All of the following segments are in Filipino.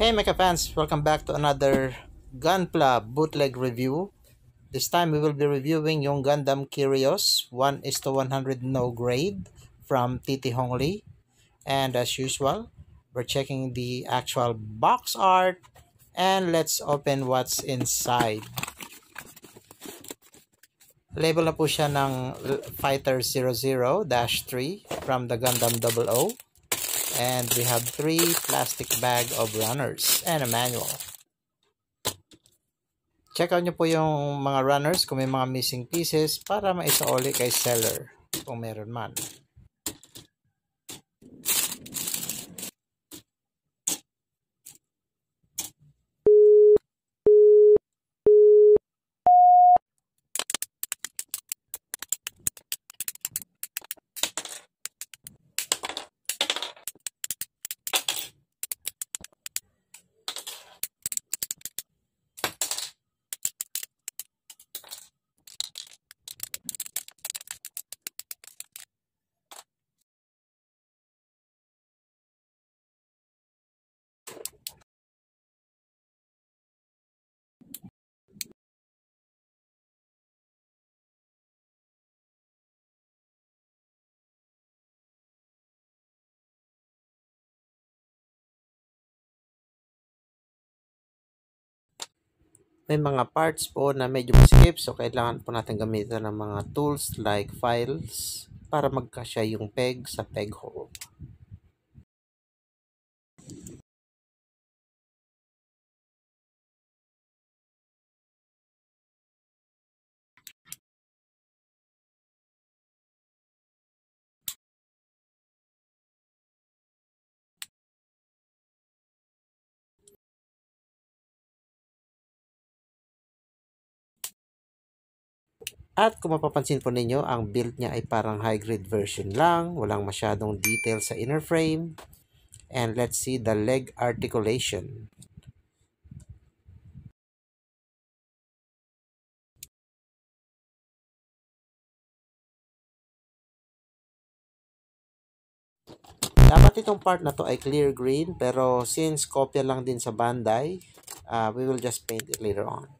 Hey Mecha fans, welcome back to another Gunpla bootleg review. This time we will be reviewing yung Gundam Kyrios 1 is to 100 no grade from TT Hongli. And as usual, we're checking the actual box art and let's open what's inside. Label na po siya ng Fighter 00-3 from the Gundam 00. And we have three plastic bag of runners and a manual. Check out nyo po yung mga runners kung may mga missing pieces para maisauli kay seller kung meron man. May mga parts po na medyo skip so kailangan po natin gamitin ng mga tools like files para magkasya yung peg sa peg hole. At kung mapapansin po ninyo, ang build niya ay parang high grade version lang. Walang masyadong detail sa inner frame. And let's see the leg articulation. Dapat itong part na to ay clear green pero since kopya lang din sa Bandai, uh, we will just paint it later on.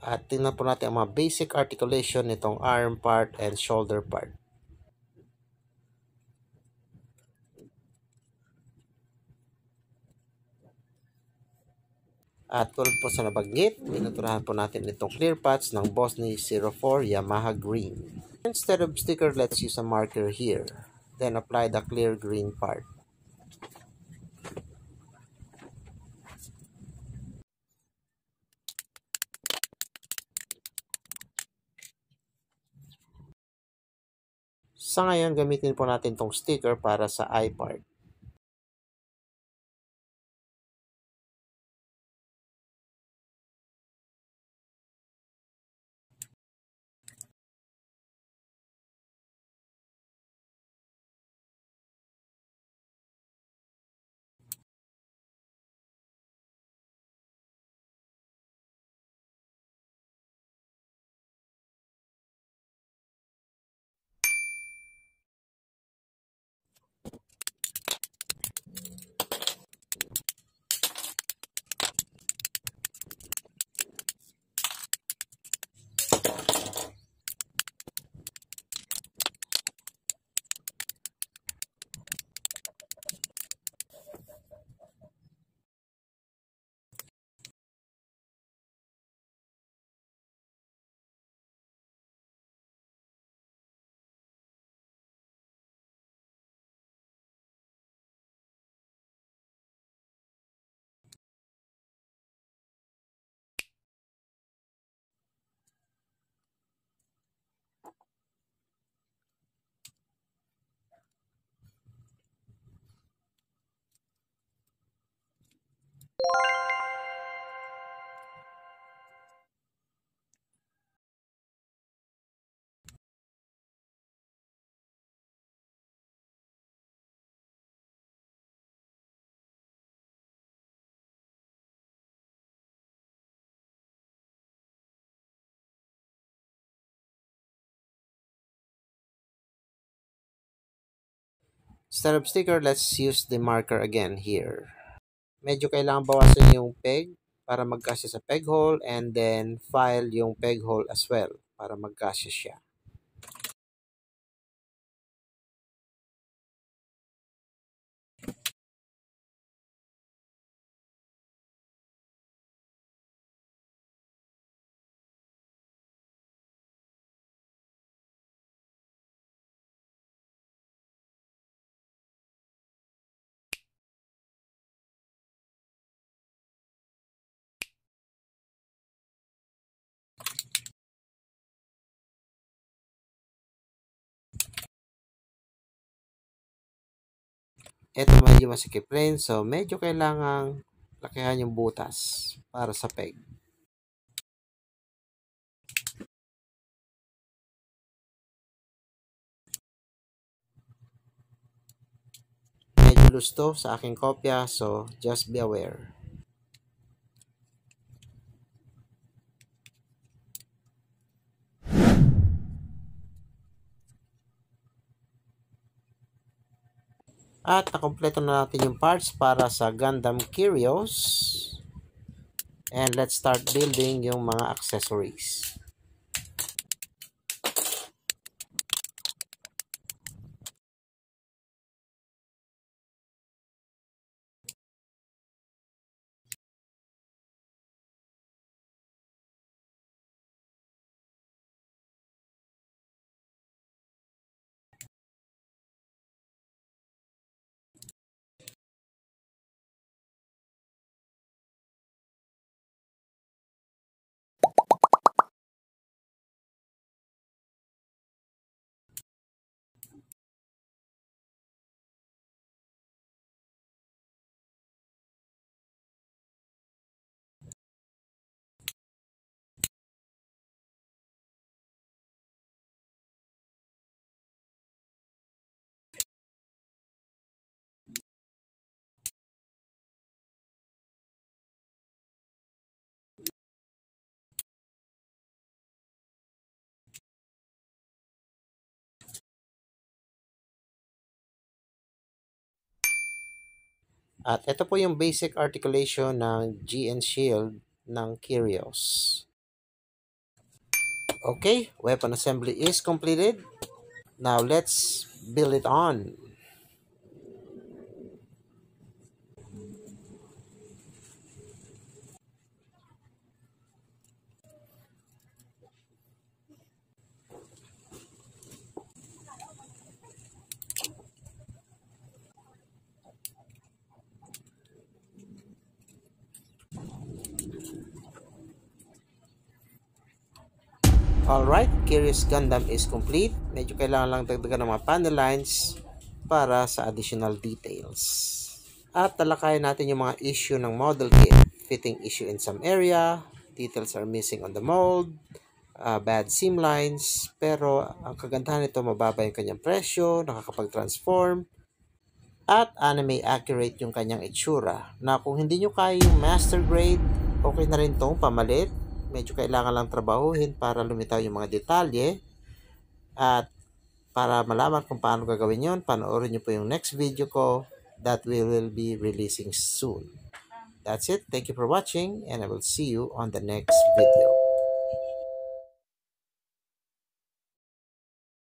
At tingnan po natin ang mga basic articulation nitong arm part and shoulder part. At tulad po sa nabanggit, tinuturahan po natin itong clear patch ng Bosni 04 Yamaha Green. Instead of sticker, let's use a marker here. Then apply the clear green part. Sa ngayon, gamitin po natin tong sticker para sa eye Instead sticker, let's use the marker again here. Medyo kailangan bawasan yung peg para magkasya sa peg hole and then file yung peg hole as well para magkasya siya. Ito medyo masikip rin, so medyo kailangang lakihan yung butas para sa peg. Medyo lusto sa aking kopya, so just be aware. At nakompleto na natin yung parts para sa Gundam Kyrios. And let's start building yung mga accessories. At ito po yung basic articulation ng GN Shield ng Kyrios. Okay, weapon assembly is completed. Now let's build it on. Alright, Curious Gundam is complete. Medyo kailangan lang dagdagan ng mga panel lines para sa additional details. At talakayan natin yung mga issue ng model kit. Fitting issue in some area, details are missing on the mold, uh, bad seam lines, pero ang kagandahan nito mababa yung kanyang presyo, nakakapag-transform, at anime accurate yung kanyang itsura. Na kung hindi nyo kaya yung master grade, okay na rin tong pamalit medyo kailangan lang trabahuhin para lumitaw yung mga detalye. At para malaman kung paano gagawin yon, panoorin nyo po yung next video ko that we will be releasing soon. That's it. Thank you for watching and I will see you on the next video.